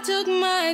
took my